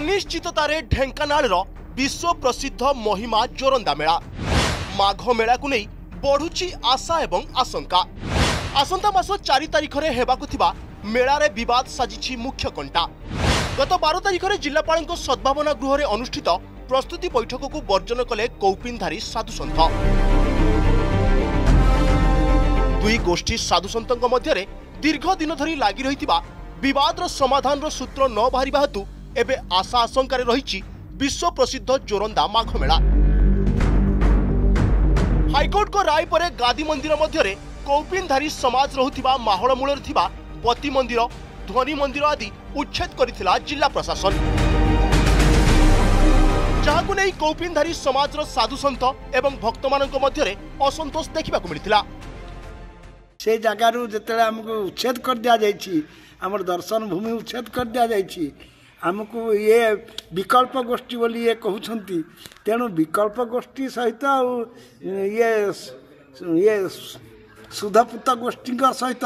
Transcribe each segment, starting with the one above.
ଅନିଶ୍ଚିତତାରେ ଢେଙ୍କାନାଳର ବିଶ୍ୱ ପ୍ରସିଦ୍ଧ ମହିମା ଜୋରନ୍ଦା ମେଳା। ମାଘ ମେଳାକୁ ନେଇ ବଢୁଛି ଆଶା ଏବଂ ଆଶଙ୍କା। ଆସନ୍ତା ମାସ ଚାରି ତାରିଖରେ ହେବାକୁ ଥିବା ମେଳାରେ ବିବାଦ ସାଜିଛି ମୁଖ୍ୟ କଣ୍ଟା। ଗତ ବାର ତାରିଖରେ ଜିଲ୍ଲାପାଳଙ୍କ ସଦ୍ଭାବନା ଗୃହରେ ଅନୁଷ୍ଠିତ ପ୍ରସ୍ତୁତି ବୈଠକକୁ ବର୍ଜନ କଲେ କୌପିନଧାରୀ ସାଧୁସନ୍ଥ। ଦୁଇ ଗୋଷ୍ଠୀ ସାଧୁସନ୍ଥଙ୍କ ମଧ୍ୟରେ ଦୀର୍ଘ ଦିନ ଧରି ଲାଗି ରହିଥିବା ବିବାଦର ସମାଧାନର ସୂତ୍ର ନ ବାହାରିବା ହେତୁ ଏବେ ଆଶା ଆଶଙ୍କାରେ ରହିଛି ବିଶ୍ୱ ପ୍ରସିଦ୍ଧ ଜୋରନ୍ଦା ମାଘ ମେଳା। ହାଇକୋର୍ଟଙ୍କ ରାୟ ପରେ ଗାଦି ମନ୍ଦିର ମଧ୍ୟରେ କୌପିନଧାରୀ ସମାଜ ରହୁଥିବା ମାହଳ ମୂଳରେ ଥିବା ପତି ମନ୍ଦିର ଧ୍ୱନି ମନ୍ଦିର ଆଦି ଉଚ୍ଛେଦ କରିଥିଲା ଜିଲ୍ଲା ପ୍ରଶାସନ। ଯାହାକୁ ନେଇ କୌପିନଧାରୀ ସମାଜର ସାଧୁସନ୍ଥ ଏବଂ ଭକ୍ତମାନଙ୍କ ମଧ୍ୟରେ ଅସନ୍ତୋଷ ଦେଖିବାକୁ ମିଳିଥିଲା। ସେ ଜାଗାରୁ ଯେତେବେଳେ ଆମକୁ ଉଚ୍ଛେଦ କରିଦିଆଯାଇଛି ଆମର ଦର୍ଶନ ଭୂମି ଉଚ୍ଛେଦ କରିଦିଆଯାଇଛି ଆମକୁ ଇଏ ବିକଳ୍ପ ଗୋଷ୍ଠୀ ବୋଲି ଇଏ କହୁଛନ୍ତି। ତେଣୁ ବିକଳ୍ପ ଗୋଷ୍ଠୀ ସହିତ ଆଉ ଇଏ ଇଏ ସୁଧପୁତ ଗୋଷ୍ଠୀଙ୍କ ସହିତ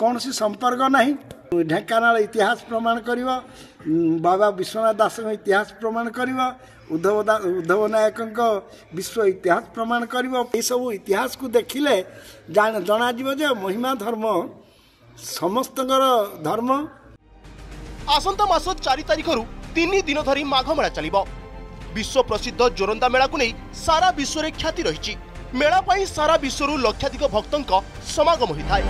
କୌଣସି ସମ୍ପର୍କ ନାହିଁ। ଢେଙ୍କାନାଳ ଇତିହାସ ପ୍ରମାଣ କରିବ ବାବା ବିଶ୍ୱନାଥ ଦାସଙ୍କ ଇତିହାସ ପ୍ରମାଣ କରିବ ଉଦ୍ଧବ ଉଦ୍ଧବ ନାୟକଙ୍କ ବିଶ୍ୱ ଇତିହାସ ପ୍ରମାଣ କରିବ। ଏସବୁ ଇତିହାସକୁ ଦେଖିଲେ ଜଣାଯିବ ଯେ ମହିମା ଧର୍ମ ସମସ୍ତଙ୍କର ଧର୍ମ ଆସନ୍ତା ମାସ ଚାରି ତାରିଖରୁ ତିନି ଦିନ ଧରି ମାଘ ମେଳା ଚାଲିବ ବିଶ୍ୱ ପ୍ରସିଦ୍ଧ ଜୋରନ୍ଦା ମେଳାକୁ ନେଇ ସାରା ବିଶ୍ୱରେ ଖ୍ୟାତି ରହିଛି ମେଳା ପାଇଁ ସାରା ବିଶ୍ୱରୁ ଲକ୍ଷାଧିକ ଭକ୍ତଙ୍କ ସମାଗମ ହୋଇଥାଏ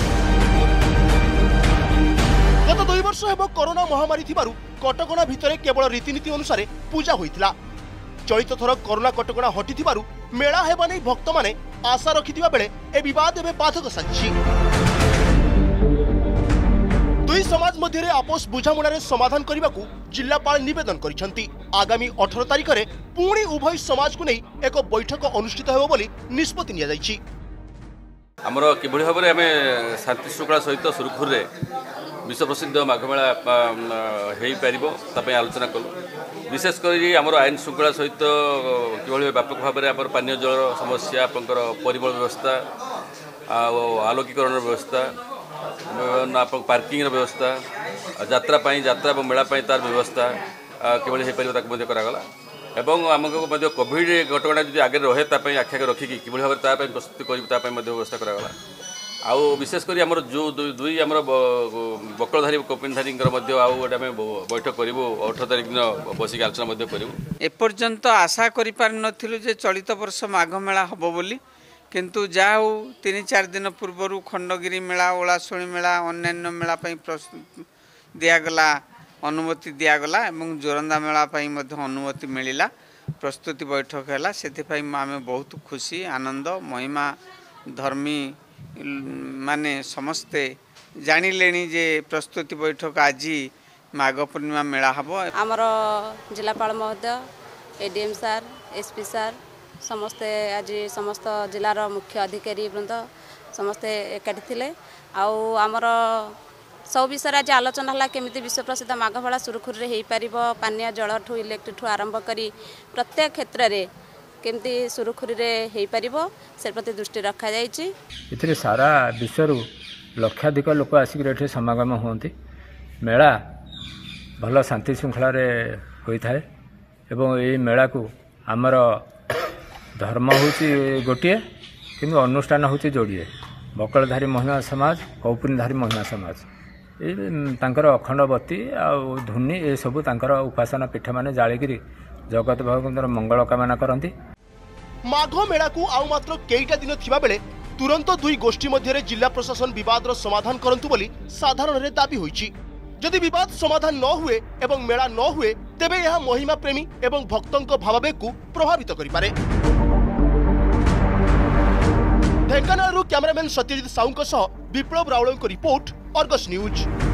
ଗତ ଦୁଇ ବର୍ଷ ହେବ କରୋନା ମହାମାରୀ ଥିବାରୁ କଟକଣା ଭିତରେ କେବଳ ରୀତିନୀତି ଅନୁସାରେ ପୂଜା ହୋଇଥିଲା। ଚଳିତ ଥର କରୋନା କଟକଣା ହଟିଥିବାରୁ ମେଳା ହେବା ନେଇ ଭକ୍ତମାନେ ଆଶା ରଖିଥିବା ବେଳେ ଏ ବିବାଦ ଏବେ ବାଧକ ସାଜିଛି। ଦୁଇ ସମାଜ ମଧ୍ୟରେ ଆପୋଷ ବୁଝାମଣାରେ ସମାଧାନ କରିବାକୁ ଜିଲ୍ଲାପାଳ ନିବେଦନ କରିଛନ୍ତି। ଆଗାମୀ ଅଠର ତାରିଖରେ ପୁଣି ଉଭୟ ସମାଜକୁ ନେଇ ଏକ ବୈଠକ ଅନୁଷ୍ଠିତ ହେବ ବୋଲି ନିଷ୍ପତ୍ତି ନିଆଯାଇଛି। ଆମର କିଭଳି ଭାବରେ ଆମେ ଶାନ୍ତି ଶୃଙ୍ଖଳା ସହିତ ସୁରୁଖୁରୁରେ ବିଶ୍ୱ ପ୍ରସିଦ୍ଧ ମାଘମେଳା ହୋଇପାରିବ ତା ପାଇଁ ଆଲୋଚନା କଲୁ। ବିଶେଷ କରି ଆମର ଆଇନ ଶୃଙ୍ଖଳା ସହିତ କିଭଳି ବ୍ୟାପକ ଭାବରେ ଆମର ପାନୀୟ ଜଳର ସମସ୍ୟା ଆପଣଙ୍କର ପରିମଳ ବ୍ୟବସ୍ଥା ଆଉ ଆଲୋକୀକରଣର ବ୍ୟବସ୍ଥା ପାର୍କିଂର ବ୍ୟବସ୍ଥା ଯାତ୍ରା ପାଇଁ ଯାତ୍ରା ଏବଂ ମେଳା ପାଇଁ ତାର ବ୍ୟବସ୍ଥା କିଭଳି ହୋଇପାରିବ ତାକୁ ମଧ୍ୟ କରାଗଲା। ଏବଂ ଆମକୁ ମଧ୍ୟ କୋଭିଡ଼ ଘଟଣା ଯଦି ଆଗରେ ରହେ ତା ପାଇଁ ଆଖି ଆଗରେ ରଖିକି କିଭଳି ଭାବରେ ତା ପାଇଁ ପ୍ରସ୍ତୁତି କରିବୁ ତା ପାଇଁ ମଧ୍ୟ ବ୍ୟବସ୍ଥା କରାଗଲା। ଆଉ ବିଶେଷ କରି ଆମର ଯେଉଁ ଦୁଇ ଆମର ବକଳଧାରୀ କପିନଧାରୀଙ୍କର ମଧ୍ୟ ଆଉ ଗୋଟେ ଆମେ ବୈଠକ କରିବୁ ଅଠର ତାରିଖ ଦିନ ବସିକି ଆଲୋଚନା ମଧ୍ୟ କରିବୁ। ଏପର୍ଯ୍ୟନ୍ତ ଆଶା କରିପାରିନଥିଲୁ ଯେ ଚଳିତ ବର୍ଷ ମାଘ ମେଳା ହେବ ବୋଲି। କିନ୍ତୁ ଯାହା ହଉ ତିନି ଚାରି ଦିନ ପୂର୍ବରୁ ଖଣ୍ଡଗିରି ମେଳା ଓଳାଶୁଣୀ ମେଳା ଅନ୍ୟାନ୍ୟ ମେଳା ପାଇଁ ଦିଆଗଲା ଅନୁମତି ଦିଆଗଲା ଏବଂ ଜୋରନ୍ଦା ମେଳା ପାଇଁ ମଧ୍ୟ ଅନୁମତି ମିଳିଲା। ପ୍ରସ୍ତୁତି ବୈଠକ ହେଲା। ସେଥିପାଇଁ ଆମେ ବହୁତ ଖୁସି ଆନନ୍ଦ ମହିମା ଧର୍ମୀ ମାନେ ସମସ୍ତେ ଜାଣିଲେଣି ଯେ ପ୍ରସ୍ତୁତି ବୈଠକ ଆଜି ମାଘ ପୂର୍ଣ୍ଣିମା ମେଳା ହେବ। ଆମର ଜିଲ୍ଲାପାଳ ମହୋଦୟ ଏଡିଏମ୍ ସାର୍ ଏସ୍ପି ସାର୍ ସମସ୍ତେ ଆଜି ସମସ୍ତ ଜିଲ୍ଲାର ମୁଖ୍ୟ ଅଧିକାରୀ ବୃନ୍ଦ ସମସ୍ତେ ଏକାଠି ଥିଲେ। ଆଉ ଆମର ସବୁ ବିଷୟରେ ଆଜି ଆଲୋଚନା ହେଲା କେମିତି ବିଶ୍ୱ ପ୍ରସିଦ୍ଧ ମାଘ ମେଳା ସୁରୁଖୁରୁରେ ହୋଇପାରିବ ପାନୀୟ ଜଳଠୁ ଇଲେକ୍ଟ୍ରିଠୁ ଆରମ୍ଭ କରି ପ୍ରତ୍ୟେକ କ୍ଷେତ୍ରରେ କେମିତି ସୁରୁଖୁରୁରେ ହୋଇପାରିବ ସେ ପ୍ରତି ଦୃଷ୍ଟି ରଖାଯାଇଛି। ଏଥିରେ ସାରା ବିଶ୍ୱରୁ ଲକ୍ଷାଧିକ ଲୋକ ଆସିକରି ଏଠି ସମାଗମ ହୁଅନ୍ତି। ମେଳା ଭଲ ଶାନ୍ତି ଶୃଙ୍ଖଳାରେ ହୋଇଥାଏ ଏବଂ ଏହି ମେଳାକୁ ଆମର ଧର୍ମ ହେଉଛି ଗୋଟିଏ କିନ୍ତୁ ଅନୁଷ୍ଠାନ ହେଉଛି ଯୋଡ଼ିଏ। ବକଳଧାରୀ ମହିମା ସମାଜ କୌପୁନୀଧାରୀ ମହିମା ସମାଜ। ଏଇ ତାଙ୍କର ଅଖଣ୍ଡବତୀ ଆଉ ଧୁନି ଏସବୁ ତାଙ୍କର ଉପାସନା ପୀଠମାନେ ଜାଳିକିରି ଜଗତ ଭଗବନ୍ତର ମଙ୍ଗଳ କାମନା କରନ୍ତି। ମାଘ ମେଳାକୁ ଆଉ ମାତ୍ର କେଇଟା ଦିନ ଥିବାବେଳେ ତୁରନ୍ତ ଦୁଇ ଗୋଷ୍ଠୀ ମଧ୍ୟରେ ଜିଲ୍ଲା ପ୍ରଶାସନ ବିବାଦର ସମାଧାନ କରନ୍ତୁ ବୋଲି ସାଧାରଣରେ ଦାବି ହୋଇଛି। ଯଦି ବିବାଦ ସମାଧାନ ନ ହୁଏ ଏବଂ ମେଳା ନ ହୁଏ ତେବେ ଏହା ମହିମା ପ୍ରେମୀ ଏବଂ ଭକ୍ତଙ୍କ ଭାବାବେଗକୁ ପ୍ରଭାବିତ କରିପାରେ। ଢେଙ୍କାନାଳରୁ କ୍ୟାମେରାମ୍ୟାନ୍ ସତ୍ୟଜିତ ସାହୁଙ୍କ ସହ ବିପ୍ଳବ ରାଉଳଙ୍କ ରିପୋର୍ଟ ଅର୍ଗସ୍ ନ୍ୟୁଜ୍।